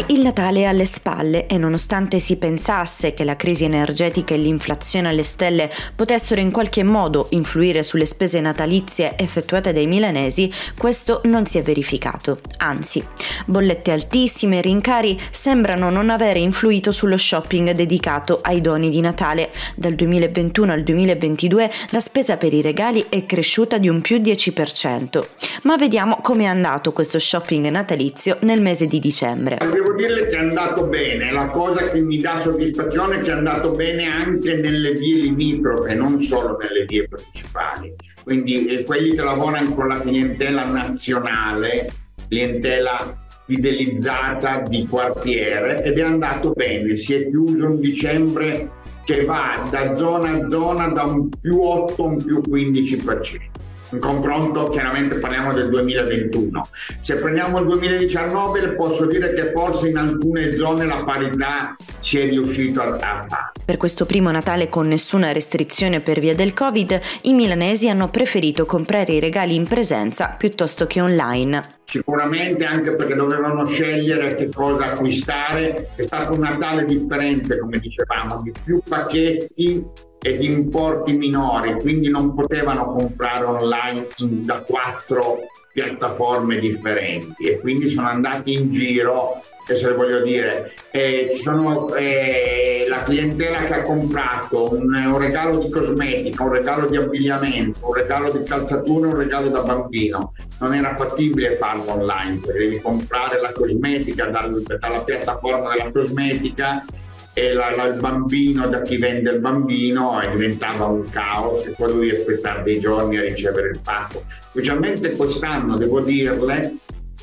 Ormai il Natale è alle spalle e nonostante si pensasse che la crisi energetica e l'inflazione alle stelle potessero in qualche modo influire sulle spese natalizie effettuate dai milanesi, questo non si è verificato. Anzi, bollette altissime e rincari sembrano non avere influito sullo shopping dedicato ai doni di Natale. Dal 2021 al 2022 la spesa per i regali è cresciuta di un più 10%. Ma vediamo come è andato questo shopping natalizio nel mese di dicembre. Devo dirle che è andato bene, la cosa che mi dà soddisfazione è che è andato bene anche nelle vie limitrofe, non solo nelle vie principali. Quindi eh, quelli che lavorano con la clientela nazionale, clientela fidelizzata di quartiere ed è andato bene, si è chiuso un dicembre che va da zona a zona da un più 8 a un più 15% in confronto chiaramente parliamo del 2021. Se prendiamo il 2019 posso dire che forse in alcune zone la parità si è riuscito a fare. Per questo primo Natale con nessuna restrizione per via del Covid, i milanesi hanno preferito comprare i regali in presenza piuttosto che online. Sicuramente anche perché dovevano scegliere che cosa acquistare, è stato un Natale differente come dicevamo, di più pacchetti e di importi minori, quindi non potevano comprare online in, da quattro piattaforme differenti. E quindi sono andati in giro che se voglio dire eh, ci sono eh, la clientela che ha comprato un, un, regalo di cosmetica un regalo di abbigliamento un regalo di calzature un regalo da bambino non era fattibile farlo online perché devi comprare la cosmetica dal, dalla piattaforma della cosmetica e la, la, il bambino da chi vende il bambino e diventava un caos e poi dovevi aspettare dei giorni a ricevere il pacco. Specialmente quest'anno, devo dirle,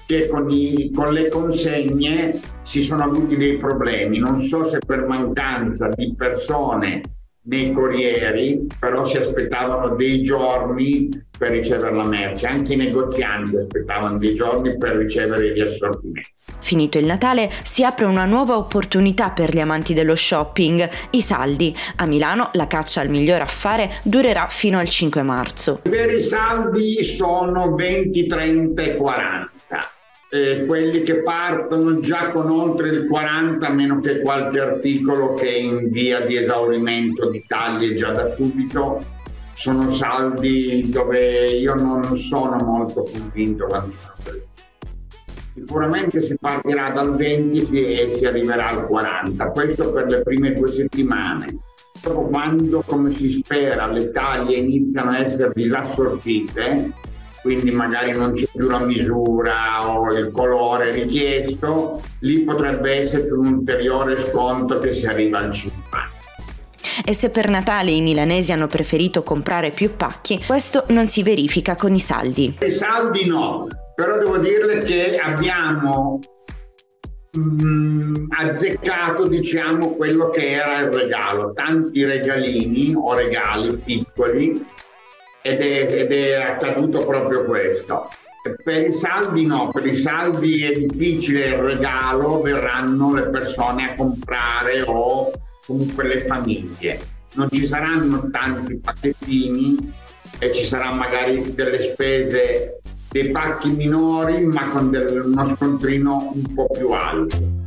che con, i, con, le consegne si sono avuti dei problemi, non so se per mancanza di persone nei corrieri, però si aspettavano dei giorni per ricevere la merce, anche i negozianti aspettavano dei giorni per ricevere gli assortimenti. Finito il Natale si apre una nuova opportunità per gli amanti dello shopping, i saldi. A Milano la caccia al miglior affare durerà fino al 5 marzo. I veri saldi sono 20, 30 e 40 eh, quelli che partono già con oltre il 40, a meno che qualche articolo che è in via di esaurimento di taglie già da subito, sono saldi dove io non sono molto convinto quando. Sicuramente si partirà dal 20 e si arriverà al 40, questo per le prime due settimane. Quando, come si spera, le taglie iniziano a essere disassortite, quindi magari non c'è più la misura o il colore richiesto, lì potrebbe esserci un ulteriore sconto che si arriva al 50. E se per Natale i milanesi hanno preferito comprare più pacchi, questo non si verifica con i saldi. I saldi no, però devo dirle che abbiamo mm, azzeccato diciamo quello che era il regalo, tanti regalini o regali piccoli ed è, ed è accaduto proprio questo. Per i saldi no, per i saldi è difficile il regalo, verranno le persone a comprare o comunque le famiglie. Non ci saranno tanti pacchettini e ci sarà magari delle spese, dei pacchi minori ma con del, uno scontrino un po' più alto.